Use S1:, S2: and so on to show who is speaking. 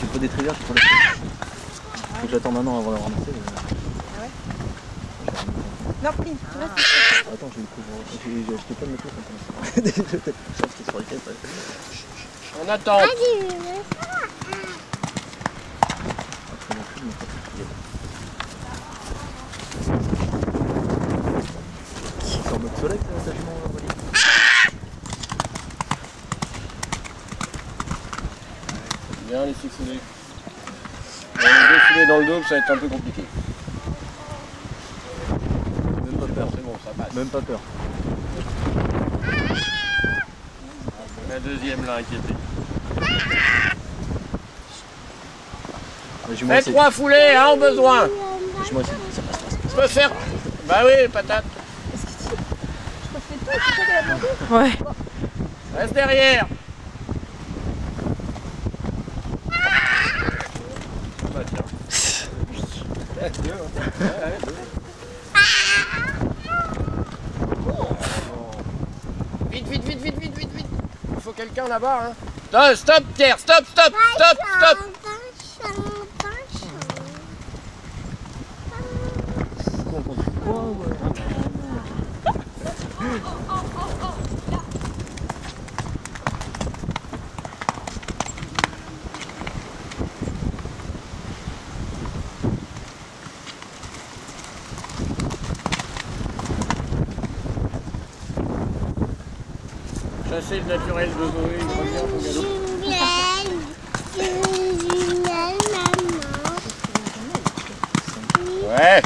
S1: j'ai pas des trivières, j'ai pas les Faut que j'attende un an avant de le ramasser. mais-
S2: Non, pris.
S1: Attends, je le couvre. J'ai j'ai acheté plein de. Des choses qui sur les caisses. ouais.
S3: On attend.
S1: Non pas. C'est en mode soleil, ta ta jument,
S3: Bien les succéder. On va défiler dans le dos, ça va être un peu compliqué.
S1: Même pas peur.
S3: C'est bon, ça passe.
S1: Même pas peur.
S3: La deuxième l'a inquiété. Fais trois foulées, hein, au besoin. Je peux faire. Bah oui, patate.
S2: Ouais.
S3: Reste derrière. Bah tiens. Vite, vite, vite, vite, vite, vite, vite. Il faut quelqu'un là-bas. Hein. Non, stop, Pierre, stop, stop, stop, stop. Chasser le naturel de Zoé, au galop. Ouais.